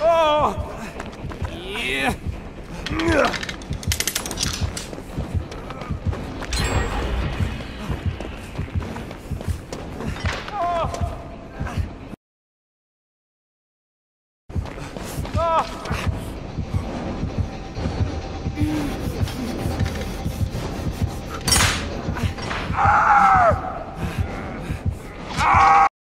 Oh! Yeah!